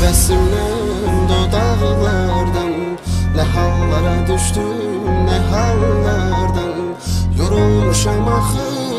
Tebessümle dudaklardan Ne hallara düştüm ne hallardan Yorulmuşam axı